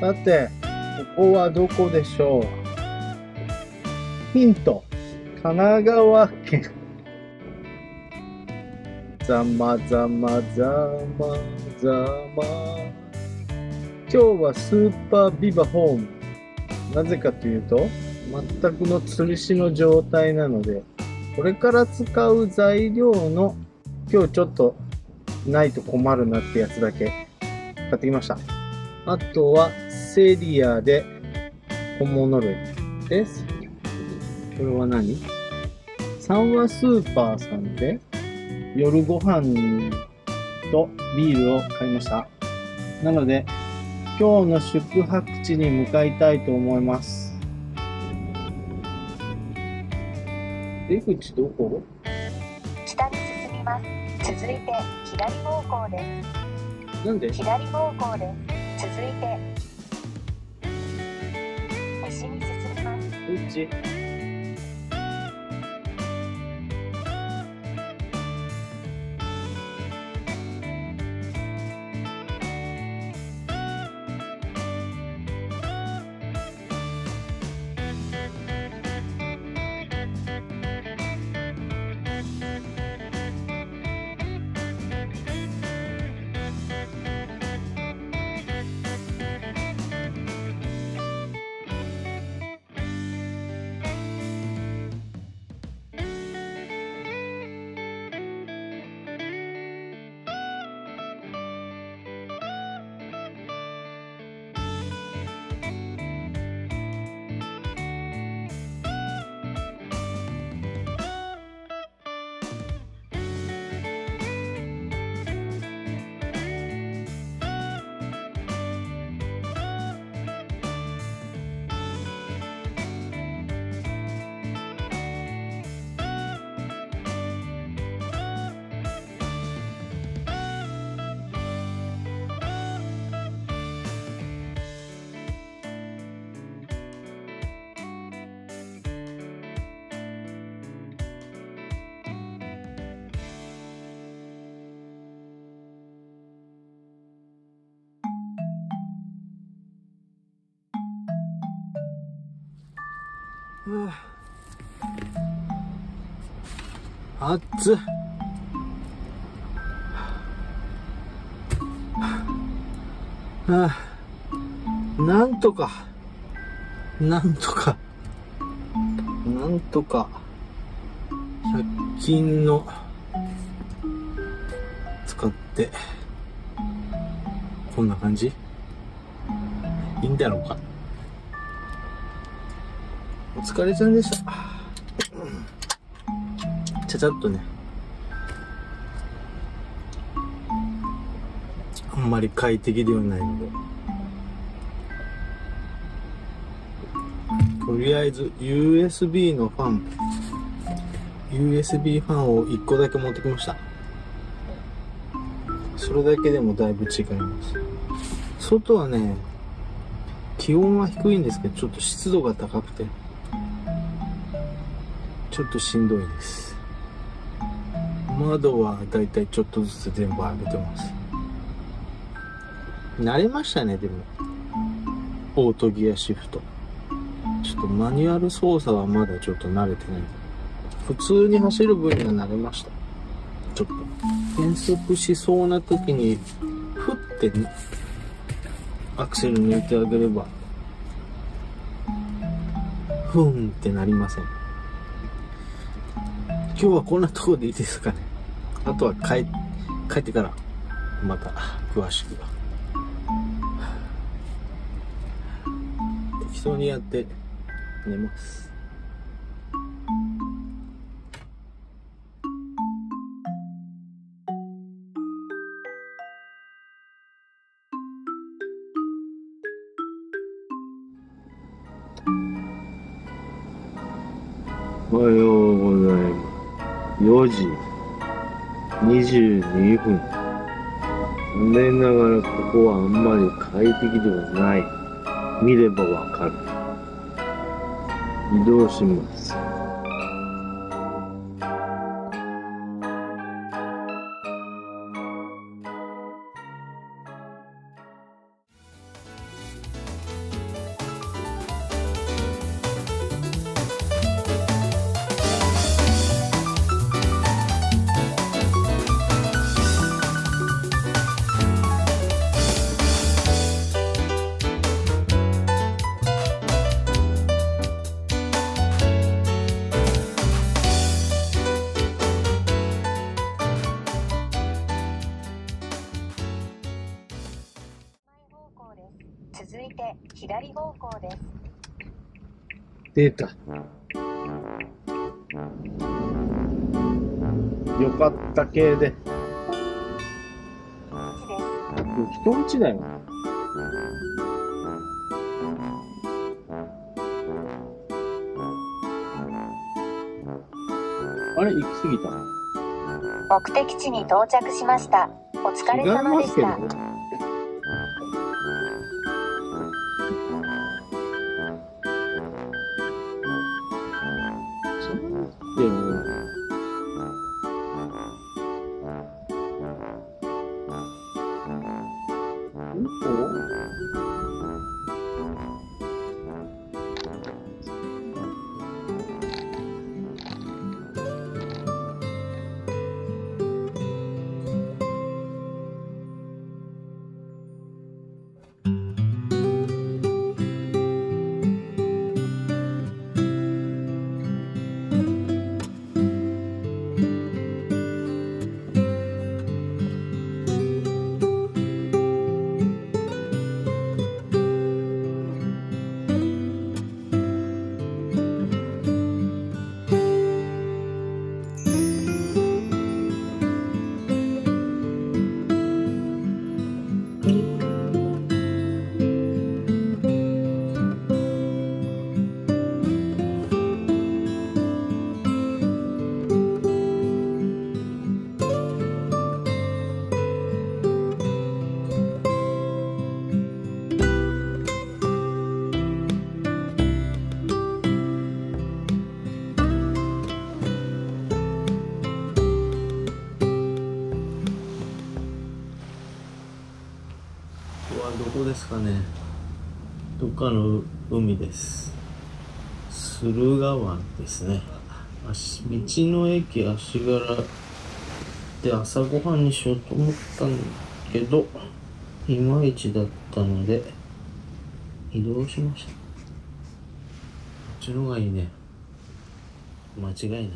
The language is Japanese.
さて、ここはどこでしょう？ヒント。神奈川県。ざまざまざまざま。今日はスーパービバホーム。なぜかというと、全くの吊るしの状態なので、これから使う材料の今日ちょっとないと困るなってやつだけ買ってきました。あとはセリアで小物類です。これは何？三和スーパーさんで夜ご飯とビールを買いました。なので今日の宿泊地に向かいたいと思います。出口どこ？北に進みます。続いて左方向です。なんで？左方向です。続いて西に進みます。どっち？あっ。つああなんとか。なんとか。なんとか。100均の。使って。こんな感じ？いいんだろうか。お疲れちゃんでした。ちゃちゃっとね。あんまり快適ではないので。とりあえず USB のファン、USB ファンを1個だけ持ってきました。それだけでもだいぶ違います。外はね、気温は低いんですけど、ちょっと湿度が高くて、ちょっとしんどいです。窓はだいたいちょっとずつ全部開けてます。慣れましたね、でも。オートギアシフト。ちょっとマニュアル操作はまだちょっと慣れてない。普通に走る分には慣れました。ちょっと。減速しそうな時に、ふってね、アクセル抜いてあげれば、ふーんってなりません。今日はこんなところでいいですかね。あとは帰、帰ってから、また、詳しく。適当にやって、寝ます。おはようございます。4時22分。残念ながらここはあんまり快適ではない。見ればわかる。移動します。左方向です。出た。よかった系で。人んちだよ。あれ行き過ぎた目的地に到着しました。お疲れ様でした。はどこですかね？どっかの海です。駿河湾ですね。道の駅足柄で朝ごはんにしようと思ったんだけどいまいちだったので移動しました。こっちの方がいいね。間違いない。